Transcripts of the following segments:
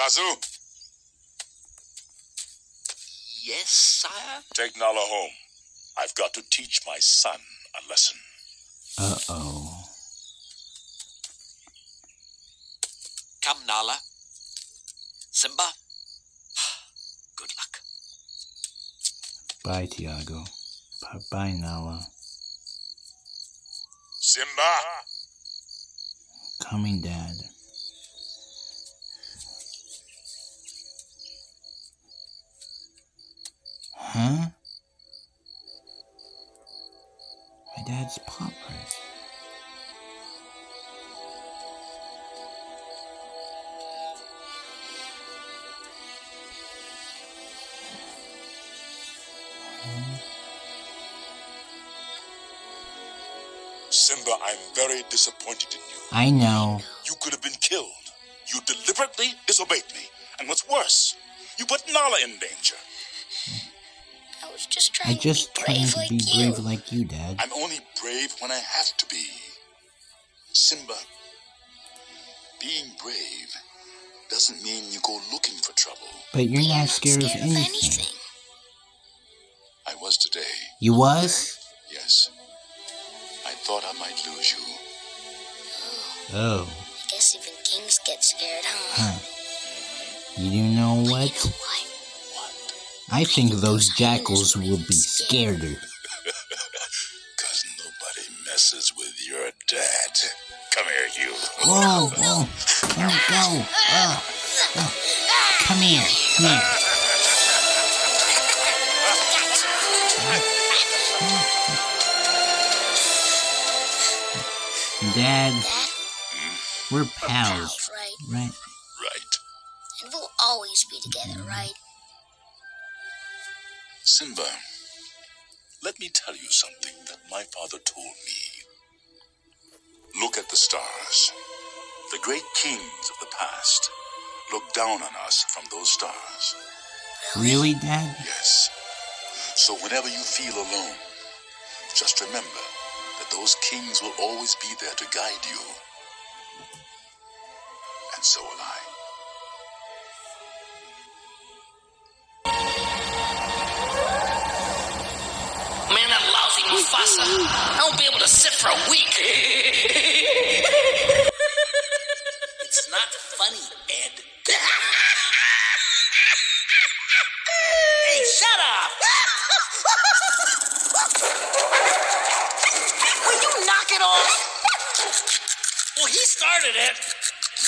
Zazu, Yes, sire? take Nala home. I've got to teach my son a lesson. Uh oh. Come, Nala. Simba. Good luck. Bye, Tiago. Bye bye, Nala. Simba! Coming, Dad. Huh? My dad's pop. Simba, I'm very disappointed in you. I know. You could have been killed. You deliberately disobeyed me. And what's worse, you put Nala in danger. I was just I just to be trying brave to like be you. brave like you, Dad. I'm only brave when I have to be. Simba, being brave doesn't mean you go looking for trouble. But you're You're not not scared, scared of anything. anything. I was today. You was? Yes. I thought I might lose you. Oh. I guess even kings get scared, huh? Huh. You do know You know what? What? I think those jackals will be scareder. Cause nobody messes with your dad. Come here, you. Whoa, whoa. Don't go. Oh, oh. Come here. Come here. Dad, Dad, we're we're pals, pals, right? right? Right. And we'll always be together, right? Simba, let me tell you something that my father told me. Look at the stars. The great kings of the past look down on us from those stars. Really, Dad? Yes. So whenever you feel alone, just remember that those kings will always be there to guide you. And so will I. Mufasa. I won't be able to sit for a week. it's not funny, Ed. hey, shut up! Will you knock it off? Well, he started it.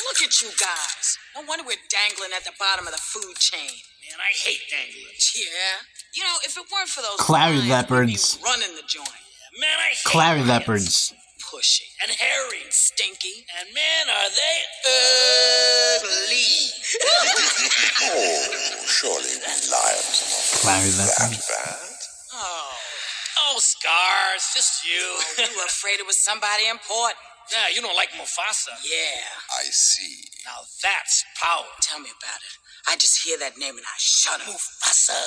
Look at you guys. No wonder we're dangling at the bottom of the food chain. Man, I hate dangling. Yeah. You know, if it weren't for those Cloudy lines, leopards. we'd be running the joint. Man, I hate Clary lions. leopards. Pushy. And hairy. Stinky. And man, are they ugly. Oh, surely we lions are Clary not leopards. that bad. Oh. Oh, Scars, just you. Oh, you were afraid it was somebody important. Yeah, you don't like Mufasa. Yeah. I see. Now that's power. Tell me about it. I just hear that name and I shudder. Mufasa.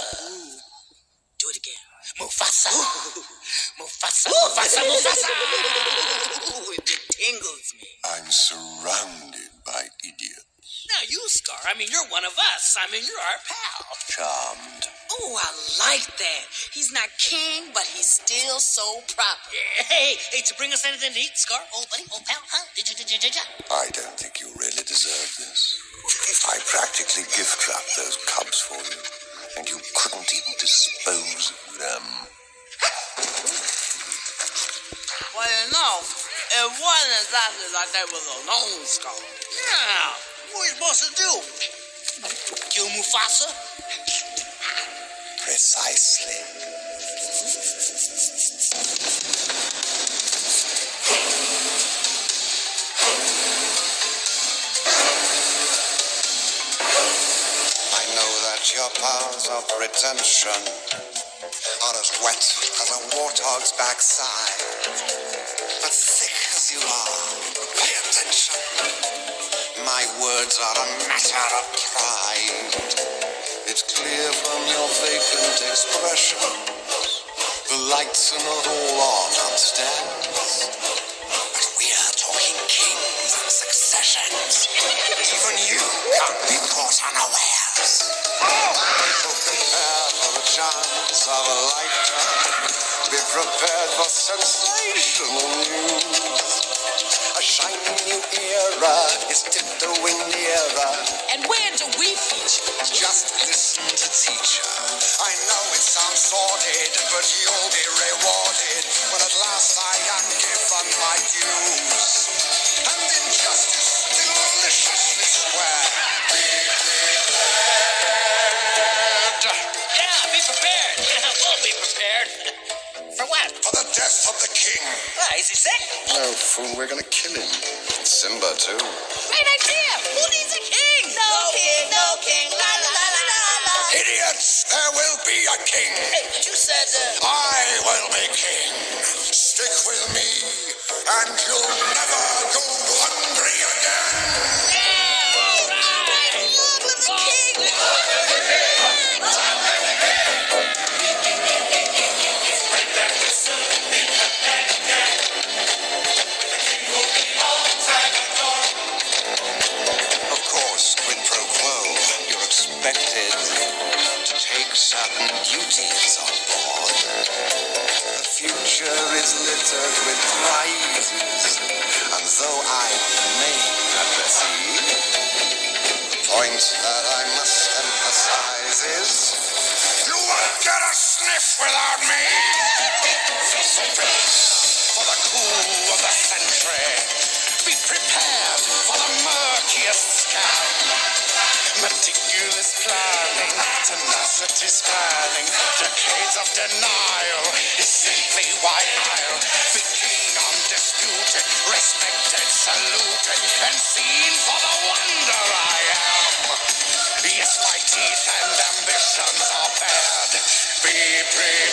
Do it again. Mufasa. Mufasa. Mufasa. Mufasa. Ooh, it tingles me. I'm surrounded by idiots. Now you, Scar. I mean, you're one of us. I mean, you're our pal. Charmed. Oh, I like that. He's not king, but he's still so proper. Hey, hey, to bring us anything to eat, Scar? Oh, buddy, oh, pal, huh? Did you, did you, did you? I don't think you really deserve this. I practically gift wrapped those cubs for you, and you couldn't even dispose of them. Well, you know, it wasn't exactly like they was alone, Scar. Yeah. What are you supposed to do? Kill Mufasa? Precisely. I that your powers of retention are as wet as a warthog's backside. But thick as you are, pay attention. My words are a matter of pride. It's clear from your vacant expressions. The lights are not all on upstairs. But we are talking kings and success. possessions. Even you can't be caught unawares. Of a lifetime. Be prepared for sensational news. A shiny new era is tiptoeing nearer. And where do we feature? Just listen to teacher. I know it sounds sordid, but you'll be rewarded when at last I am given my dues. Is he sick? No, fool, we're gonna kill him. Simba, too. Great idea! Who needs a king? No king, no king, la la la la la la. Idiots, there will be a king. Hey, you said, uh, I will be king. Stick with me, and you'll never go certain duties on board. The future is littered with prizes, and though I remain at the point that I must emphasize is you won't get a sniff without me. For the cool of the century. Be prepared for the murkiest scam. Meticulous planning, tenacity spanning, decades of denial is simply why I'll be king undisputed, respected, saluted, and seen for the wonder I am. Yes, my teeth and ambitions are bared. Be prepared.